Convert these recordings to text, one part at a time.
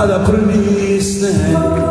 هذا كل سنان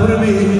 para mim.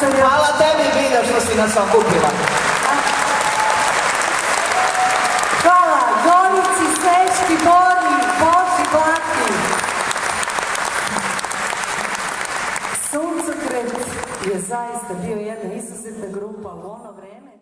Hvala tebi Bilja što si nas okupila. Hvala Gorici, Sečki, Bori, Boži, Blaki. Suncokret je zaista bio jedna izuzetna grupa u ono vreme.